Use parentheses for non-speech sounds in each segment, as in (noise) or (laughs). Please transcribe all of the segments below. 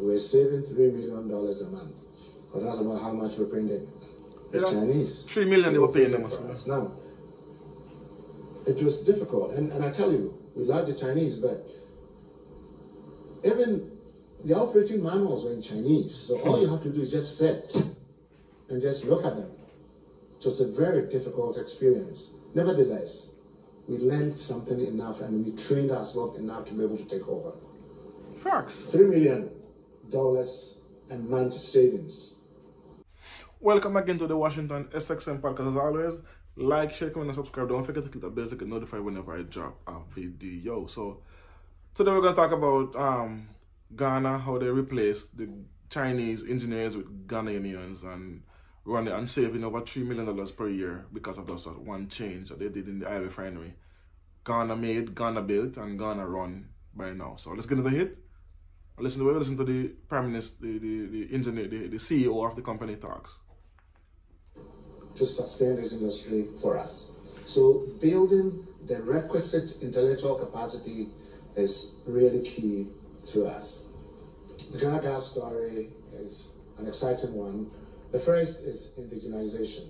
we're saving $3 million a month. But that's about how much we're paying the, the Yeah. Chinese. Three million they were paying them. Now, it was difficult. And, and I tell you, we love the Chinese, but even the operating manuals were in Chinese. So all you have to do is just sit and just look at them. It was a very difficult experience. Nevertheless, we learned something enough and we trained ourselves enough to be able to take over. Facts. Three million dollars a month savings. Welcome again to the Washington SXM podcast. As always, like, share, comment, and subscribe. Don't forget to click the bell to get notified whenever I drop a video. So today we're gonna talk about um Ghana, how they replaced the Chinese engineers with Ghanaians and running and saving over three million dollars per year because of those one change that they did in the oil refinery. Ghana made, Ghana built, and Ghana run by now. So let's get into the hit. Listen to listen to the prime minister, the, the, the engineer, the, the CEO of the company talks. to sustain this industry for us. So building the requisite intellectual capacity is really key to us. The Ghana Gas story is an exciting one. The first is indigenization.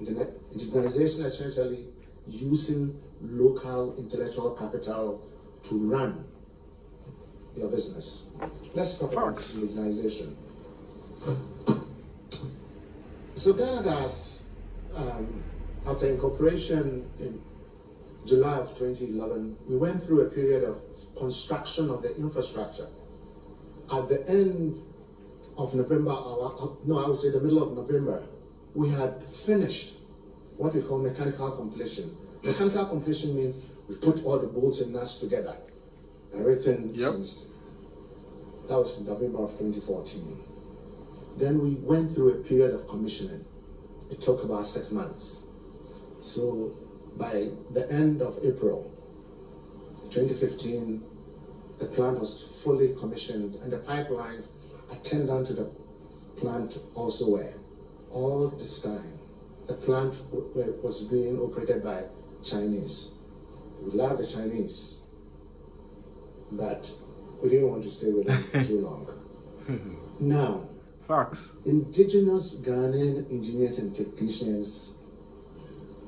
Indigenization essentially using local intellectual capital to run your business. Let's talk about Facts. indigenization. So Ghana Gas, um, after incorporation in July of 2011, we went through a period of construction of the infrastructure. At the end of November, our, no, I would say the middle of November, we had finished what we call mechanical completion. Mechanical completion means we put all the bolts and nuts together. Everything Yep. seems that was in November of 2014. Then we went through a period of commissioning. It took about six months. So by the end of April 2015, the plant was fully commissioned and the pipelines attendant to the plant also were. All this time, the plant was being operated by Chinese. We love the Chinese, but we didn't want to stay with them for too long. (laughs) now, Facts. indigenous Ghanaian engineers and technicians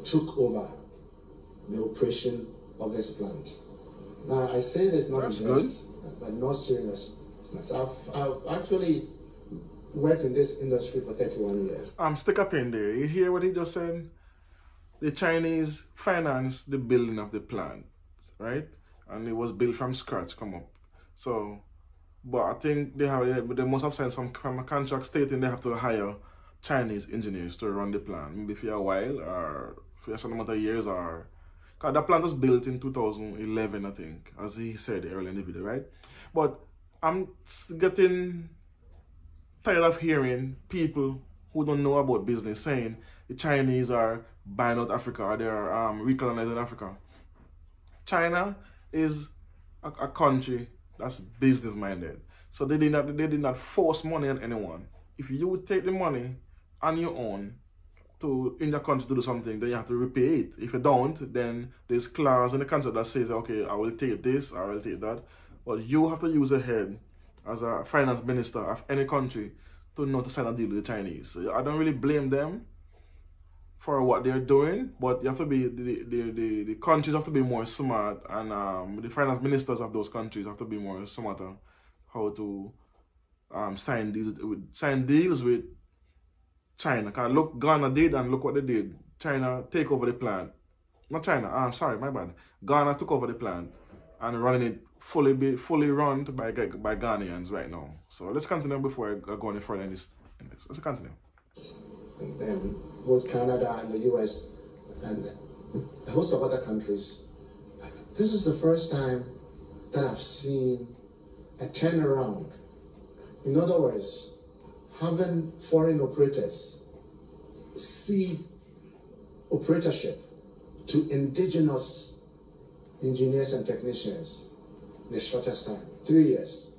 took over the operation of this plant. Now, I say this not That's in jest, but not seriousness. I've, I've actually worked in this industry for 31 years. Um, stick up in there. You hear what he just said? The Chinese financed the building of the plant, right? And it was built from scratch, come up. So, but I think they have, they must have signed some from a contract stating they have to hire Chinese engineers to run the plant, maybe for a while or for a certain amount of years or. Cause the plant was built in 2011, I think, as he said earlier in the video, right? But I'm getting tired of hearing people who don't know about business saying the Chinese are buying out Africa or they're um, recolonizing Africa. China is a, a country that's business minded. So they did not they did not force money on anyone. If you would take the money on your own to in the country to do something, then you have to repay it. If you don't, then there's clause in the contract that says, okay, I will take this, I will take that. But you have to use a head as a finance minister of any country to not sign a deal with the Chinese. So I don't really blame them for what they're doing, but you have to be the the, the, the countries have to be more smart and um, the finance ministers of those countries have to be more smarter how to um, sign deals with sign deals with China. Cause look Ghana did and look what they did. China take over the plant. Not China, I'm sorry, my bad. Ghana took over the plant and running it fully be fully run by by Ghanaians right now. So let's continue before I go any further in this. In this. Let's continue. And then both Canada and the US and a host of other countries. This is the first time that I've seen a turnaround. In other words, having foreign operators cede operatorship to indigenous engineers and technicians in the shortest time, three years.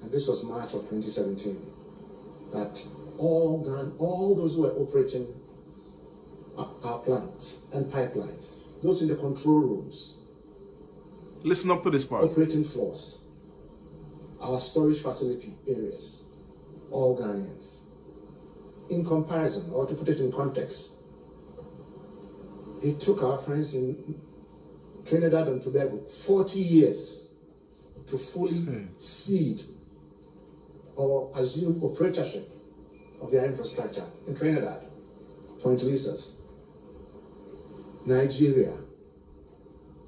And this was March of 2017. That all, all those who were operating our, our plants and pipelines, those in the control rooms, Listen up to this part. operating floors, our storage facility areas, all Ghanaians. In comparison, or to put it in context, it took our friends in Trinidad and Tobago 40 years to fully hmm. cede or assume operatorship of their infrastructure in Trinidad, Point Lisas, Nigeria,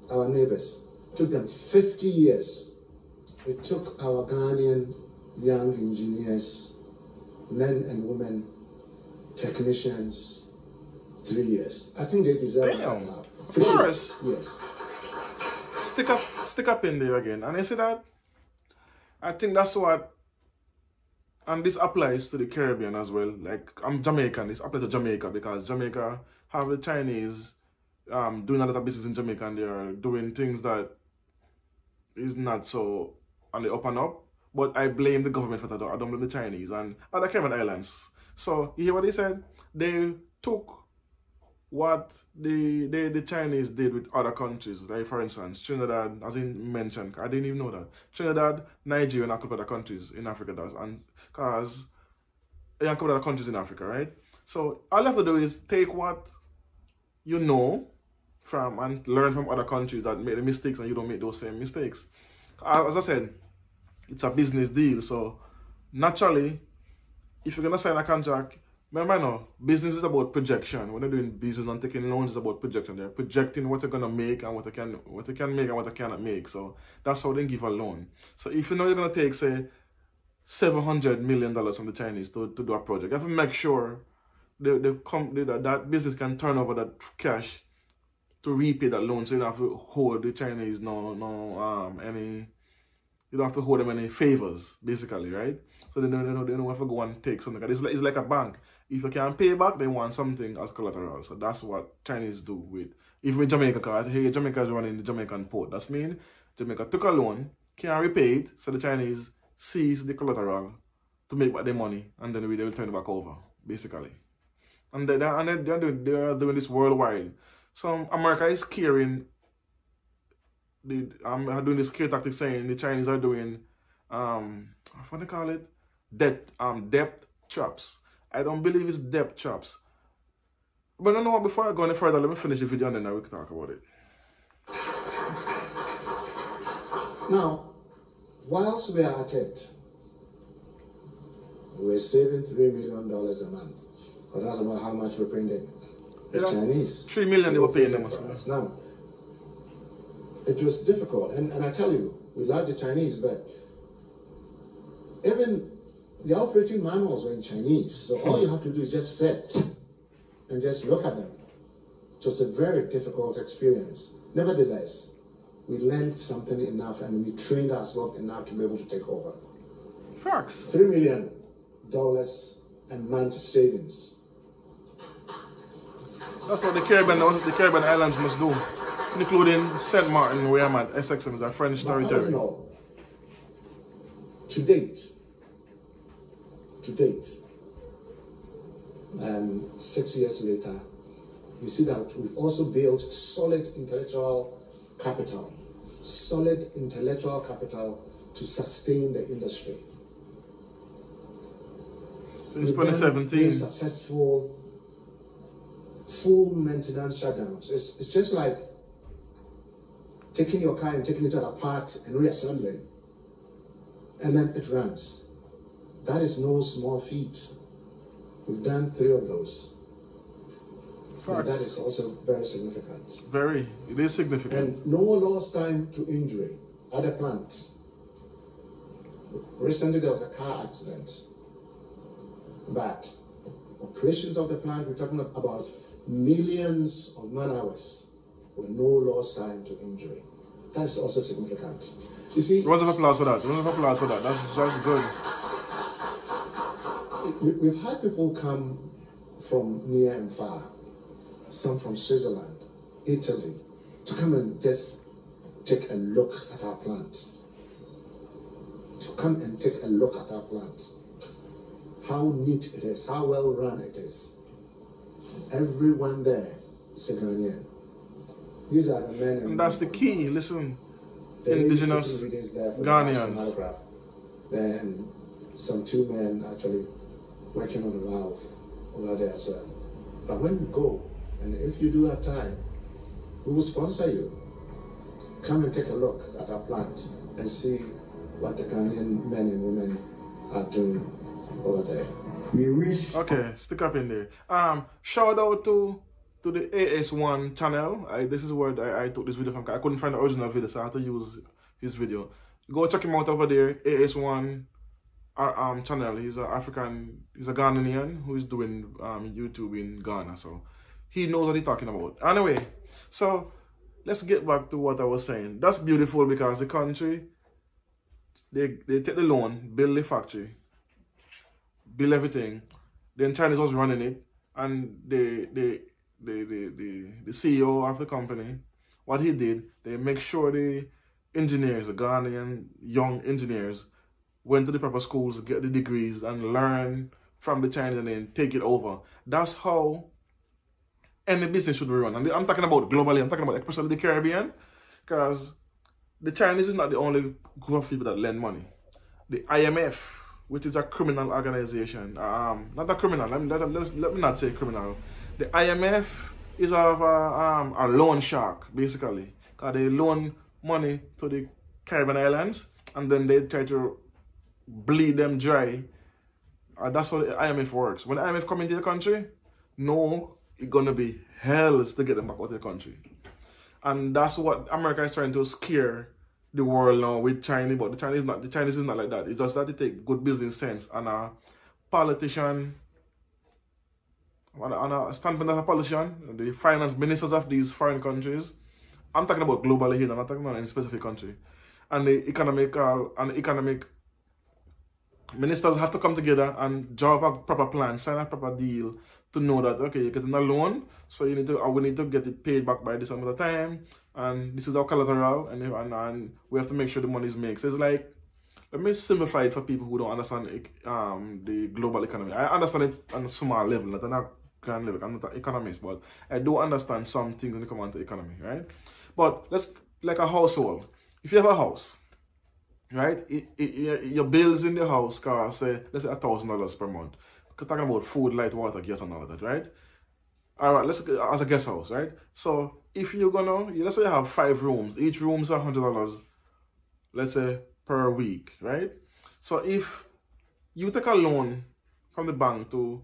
our neighbors. Took them 50 years. It took our Ghanaian young engineers, men and women, technicians, three years. I think they deserve Damn. now. Of course. Yes. Stick up, stick up in there again. And I see that. I think that's what and this applies to the Caribbean as well. Like I'm Jamaican, this applies to Jamaica because Jamaica have the Chinese um, doing a lot of business in Jamaica and they are doing things that is not so on the up and up. But I blame the government for that. I don't blame the Chinese and other Caribbean islands. So you hear what they said? They took what the, the the Chinese did with other countries, like for instance, Trinidad, as in mentioned, I didn't even know that. Trinidad, Nigeria, and a couple other countries in Africa does, and cause a couple other countries in Africa, right? So all you have to do is take what you know from and learn from other countries that made the mistakes and you don't make those same mistakes. Uh, as I said, it's a business deal, so naturally, if you're gonna sign a contract, Remember now, business is about projection. When they're doing business and taking loans, it's about projection. They're projecting what they're gonna make and what they can what they can make and what they cannot make. So that's how they give a loan. So if you know you're gonna take say seven hundred million dollars from the Chinese to, to do a project, you have to make sure the the company that, that business can turn over that cash to repay that loan. So you don't have to hold the Chinese no no um any you don't have to hold them any favors, basically, right? So they don't, they don't, they don't have to go and take something. It's like, it's like a bank. If you can't pay back, they want something as collateral. So that's what Chinese do with, even with Jamaica, because here Jamaica is running the Jamaican port. That's mean Jamaica took a loan, can't repay it, so the Chinese seize the collateral to make back their money, and then they will turn it back over, basically. And they, and they, they're, doing, they're doing this worldwide. So America is carrying the I'm doing this scare tactic saying the Chinese are doing um what do they call it? Debt um depth traps. I don't believe it's depth traps. But you know what, before I go any further, let me finish the video and then we can talk about it. Now, whilst we are at it, we're saving $3 million a month. Because that's about how much we're paying the, the yeah, Chinese. 3 million they were paying them. Now, it was difficult. And, and I tell you, we love the Chinese, but even the operating manuals were in Chinese. So all you have to do is just sit and just look at them. It was a very difficult experience. Nevertheless, we learned something enough and we trained ourselves enough to be able to take over. Facts. Three million dollars a month savings. That's what the Caribbean, the Caribbean islands must do including St. Martin, where I'm at, SXM is a French territory. To date, to date, and six years later, you see that we've also built solid intellectual capital, solid intellectual capital to sustain the industry. Since 2017. Successful full maintenance shutdowns. It's, it's just like taking your car and taking it apart and reassembling. And then it runs. That is no small feat. We've done three of those. That is also very significant. Very. It is significant. And no lost time to injury at the plant. Recently there was a car accident. But operations of the plant, we're talking about millions of man hours with no lost time to injury. That is also significant. You see, rounds of applause for that. Rounds of applause for that. That's that's good. We, have had people come from near and far, some from Switzerland, Italy, to come and just take a look at our plant. To come and take a look at our plant. How neat it is, how well run it is. Everyone there is a Ghanaian. These are the men and, and that's the key. Listen, indigenous Ghanaians. then some two men actually working on the valve over there as well. But when you go, and if you do have time, we will sponsor you. Come and take a look at our plant and see what the Ghanaian men and women are doing over there. We wish. Okay, stick up in there. Um, shout out to to the AS1 channel. I, this is where I, I took this video from. I couldn't find the original video, so I had to use his video. Go check him out over there. AS1 uh, um channel. He's an African. He's a Ghanaian who is doing um YouTube in Ghana. So he knows what he's talking about. Anyway, so let's get back to what I was saying. That's beautiful because the country they they take the loan, build the factory, build everything. Then Chinese was running it, and the the the the the, the CEO of the company, what he did, they make sure the engineers, the Ghanaian young engineers, went to the proper schools, get the degrees, and learn from the Chinese, and then take it over. That's how any business should be run. And I'm talking about globally. I'm talking about especially the Caribbean, because the Chinese is not the only group of people that lend money. The IMF, which is a criminal organization, um, not a criminal, let me, let, let, let me not say criminal. The IMF is a, um, a loan shark, basically, because they loan money to the Caribbean islands and then they try to bleed them dry. Uh, that's how the IMF works. When the IMF come into the country, no, it's gonna be hells to get them back out of the country. And that's what America is trying to scare the world now with China, but the Chinese not the Chinese is not like that. It's just that they take good business sense and a politician on a, standpoint of a politician, the finance ministers of these foreign countries. I'm talking about globally here, I'm not talking about any specific country. And the economic uh, and economic ministers have to come together and draw up a proper plan, sign a proper deal to know that okay, you're getting a loan, so you need to, uh, we need to get it paid back by this amount of time, and this is our collateral, and and, and we have to make sure the money is. So it's like, let me simplify it for people who don't understand um the global economy. I understand it on a small level, not on a grand level. I'm not an economist, but I do understand some things when it comes to economy, right? But let's like a household. If you have a house, right? It, it, your bills in the house cost, say, let's say a thousand dollars per month. We're talking about food, light, water, gas, and all that, right? All right, let's as a guest house, right? So if you're gonna, let's say you have five rooms, each room's a hundred dollars, let's say per week, right? So if you take a loan from the bank to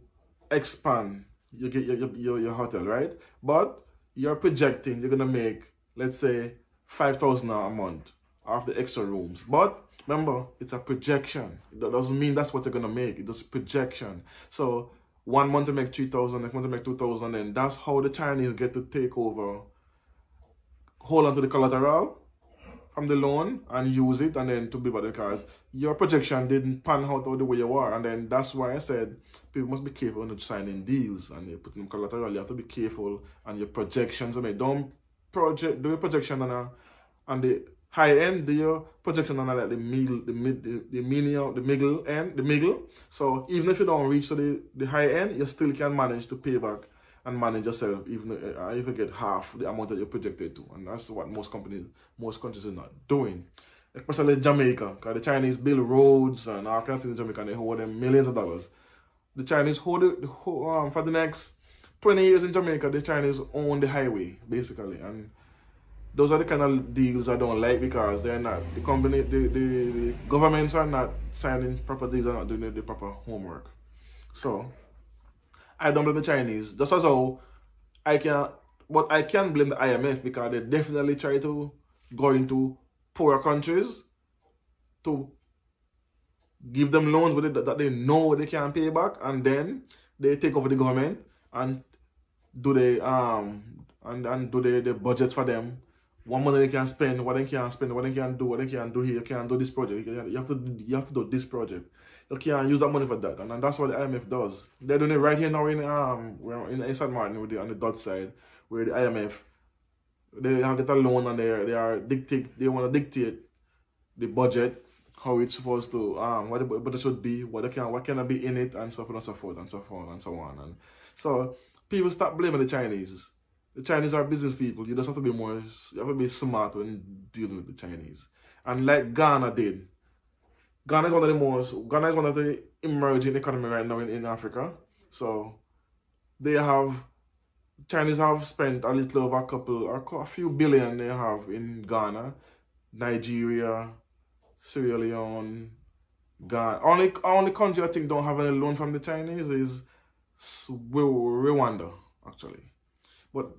expand you get your, your, your hotel, right? But you're projecting you're gonna make, let's say, five thousand a month off the extra rooms. But remember, it's a projection. That doesn't mean that's what you're gonna make. It's just projection. So one month to make three thousand, next month to make two thousand, and that's how the Chinese get to take over, hold on to the collateral from the loan and use it and then to be better because your projection didn't pan out the way you are. And then that's why I said people must be careful when signing deals and you're putting collateral. You have to be careful and your projections. I mean, don't project do your projection on a on the high end, do your projection on like the middle, the mid, the, the medium, the middle end, the middle. So even if you don't reach to the, the high end, you still can manage to pay back and manage yourself even uh, you get half the amount that you're projected to. And that's what most companies most countries are not doing. Especially Jamaica because the Chinese build roads and all kinds of things in Jamaica and they hold them millions of dollars. The Chinese hold it um, for the next 20 years in Jamaica the Chinese own the highway basically. And those are the kind of deals I don't like because they're not the company the, the, the governments are not signing proper deals are not doing the proper homework so I don't blame the Chinese. Just as how I can, but I can blame the IMF because they definitely try to go into poorer countries to give them loans with it that they know they can't pay back, and then they take over the government and do the um and and do the, the budget for them. What money they can spend, what they can spend, what they can do, what they can do here. You can't do this project. You have to you have to do this project you can't use that money for that. And, and that's what the IMF does. They're doing it right here now in um in, in St. Martin with the, on the Dutch side, where the IMF they have get a loan and they are, they are dictate they want to dictate the budget how it's supposed to um what the budget should be, what can what can be in it and so on and so forth and so forth and so on. And so people stop blaming the Chinese. The Chinese are business people. You just have to be more you have to be smart when dealing with the Chinese. And like Ghana did, Ghana is one of the most, Ghana is one of the emerging economy right now in, in Africa. So they have, Chinese have spent a little over a couple, a few billion they have in Ghana, Nigeria, Sierra Leone, Ghana. Only, only country I think don't have any loan from the Chinese is Rwanda, actually. But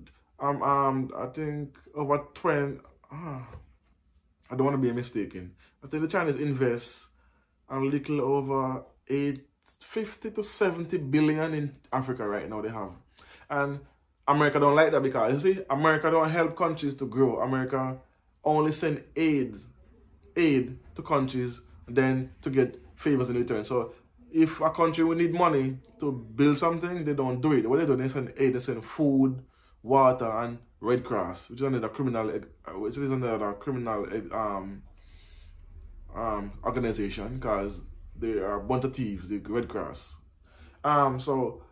um, um, I think over 20, ah, I don't want to be mistaken. I think the Chinese invest a little over 8, 50 to 70 billion in Africa right now they have. And America don't like that because, you see, America don't help countries to grow. America only send aid, aid to countries then to get favors in return. So if a country will need money to build something, they don't do it. What they do, they send aid, they send food, water, and Red Cross, which is another criminal, uh, which is another criminal um, um, organization, because they are a bunch of thieves, the Red Cross. Um, so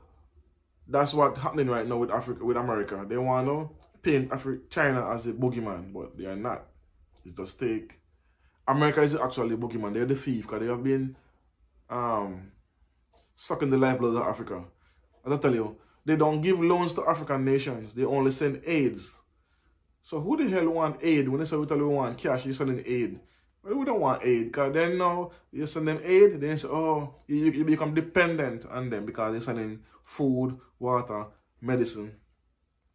that's what's happening right now with Africa, with America. They want to paint Afri China as a boogeyman, but they are not. It's just take. America is actually a boogeyman. They're the thief because they have been um, sucking the lifeblood of Africa. As I tell you, they don't give loans to African nations. They only send aids. So who the hell want aid? When they say we tell you we want cash, you sending aid. Well, we don't want aid because then now you send them aid, then say, oh, you, you become dependent on them because they're sending food, water, medicine,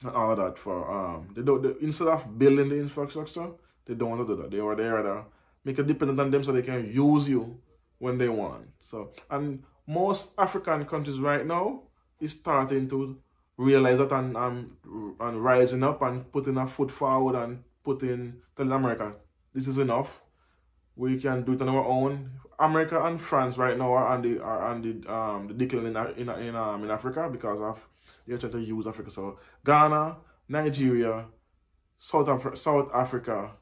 and all that for um they don't they, instead of building the infrastructure, they don't want to do that. They are there to make it dependent on them so they can use you when they want. So and most African countries right now is starting to realize that and, and, and rising up and putting a foot forward and putting telling America this is enough. We can do it on our own. America and France right now are on the are on the um the decline in in in, um, in Africa because of they're trying to use Africa. So Ghana, Nigeria, South Af- South Africa,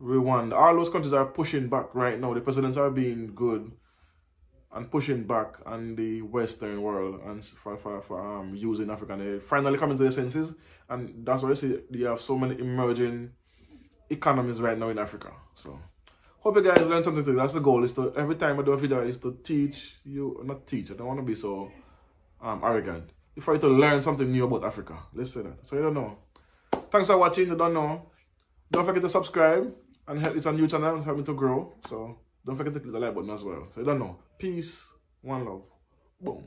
Rwanda, all those countries are pushing back right now. The presidents are being good and pushing back on the Western world and for, for, for um, using Africa. They finally coming to their senses, and that's why I see you have so many emerging economies right now in Africa. So, hope you guys learn something today. That's the goal. Is to every time I do a video is to teach you, not teach. I don't want to be so um, arrogant. If I to learn something new about Africa, let's say that. So you don't know. Thanks for watching. You don't know. Don't forget to subscribe and help. It's a new channel. Help me to grow. So. Don't forget to click the like button as well. So you don't know. Peace. One love. Boom.